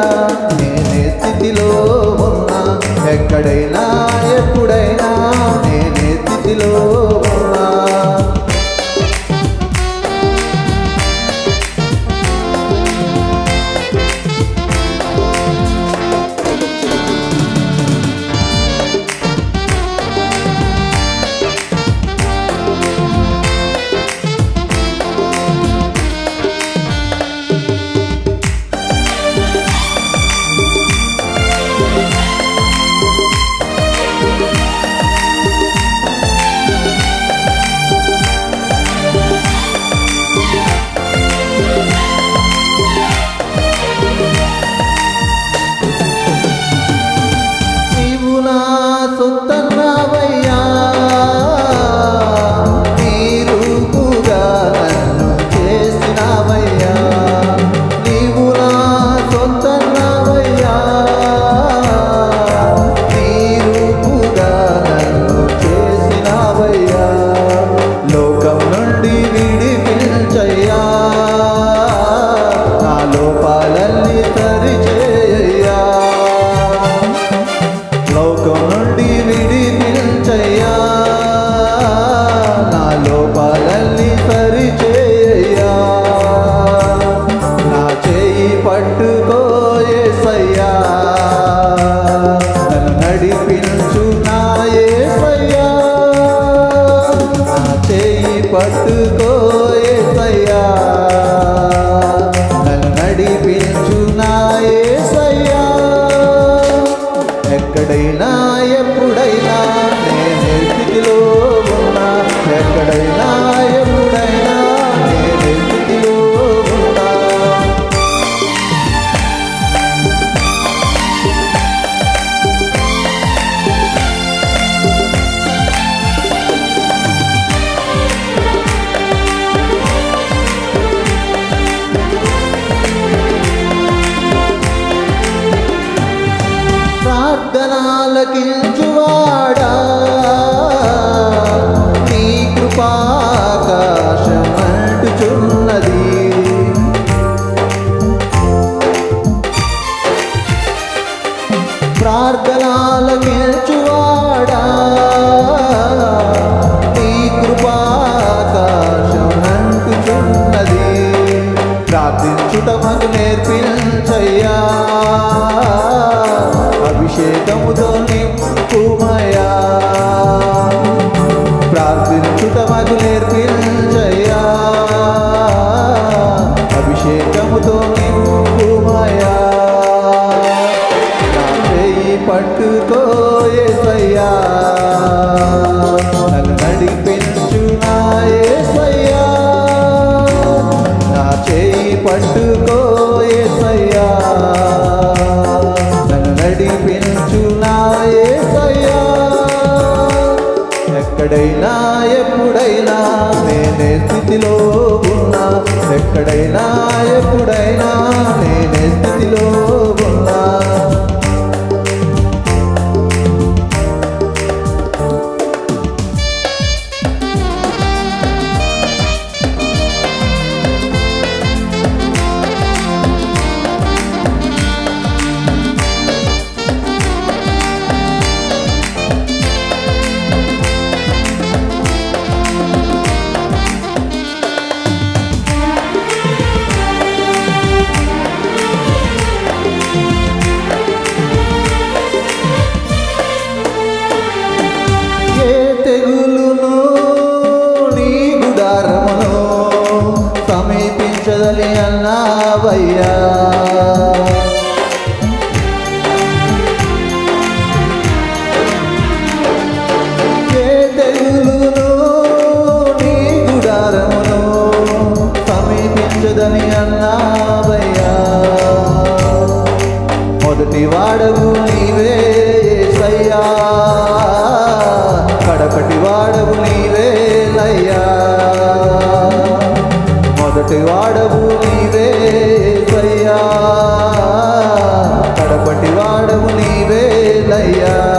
love. పట్టుకోయేసయ్యా నన్ను నడిపించు ఎక్కడైనా ఎప్పుడైనా నేను స్థితిలో ఉన్నా. ఎక్కడైనా ప్రార్థనాలకించువాడా? నీ కృపాకాశమంటుచున్నది. ప్రార్థ ప్రేమతో నింపుమయా నా పట్టుతో ఏసయ్యా. నన్ను ఏసయ్యా. నా పట్టు ఉన్నా ఎక్కడైనా ఎప్పుడైనా నేనే స్థితిలో ఉన్నా. إليّ